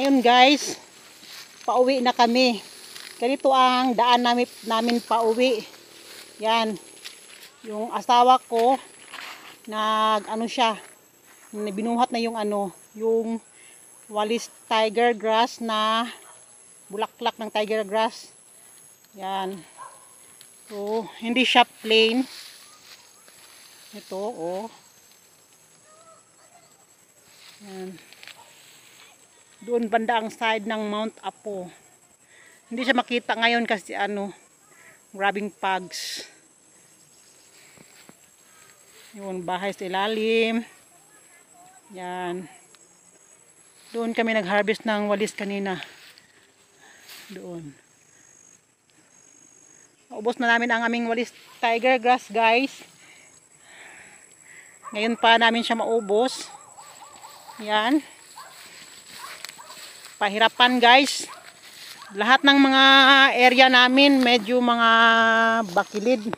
ngayon guys, pauwi na kami. Ganito ang daan namin, namin pauwi. Yan. Yung asawa ko, nag ano siya, binuhat na yung ano, yung walis tiger grass na bulaklak ng tiger grass. Yan. So, hindi siya plain. Ito, oh. Yan. Doon banda ang side ng Mount Apo. Hindi siya makita ngayon kasi ano, grabing pugs. Yun, bahay sa ilalim. Yan. Doon kami nag-harvest ng walis kanina. Doon. Ubos na namin ang aming walis tiger grass guys. Ngayon pa namin siya maubos. Yan. Pahirapan guys. Lahat ng mga area namin medyo mga bakilid.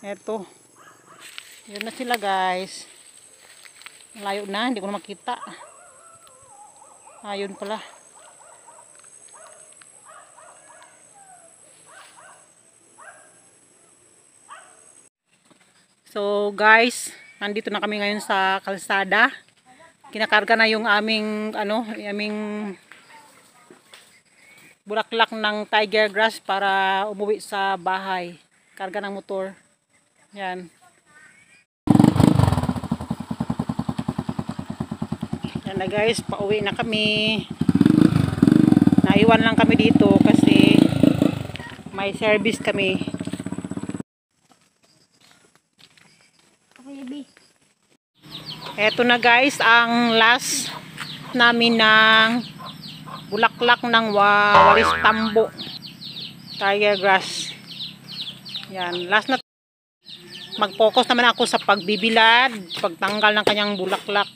Ito. Yun na sila guys. Layo na, hindi ko na makita. Ayun pala. So guys, nandito na kami ngayon sa kalsada. Kinakarga na yung aming ano, aming bulaklak ng tiger grass para umuwi sa bahay. Karga ng motor. Yan. Yan na guys, pauwi na kami. Naiwan lang kami dito kasi may service kami. Eto na guys, ang last namin ng bulaklak ng wa- walis tambo. Tiger grass. Yan, last na. Mag-focus naman ako sa pagbibilad, pagtanggal ng kanyang bulaklak.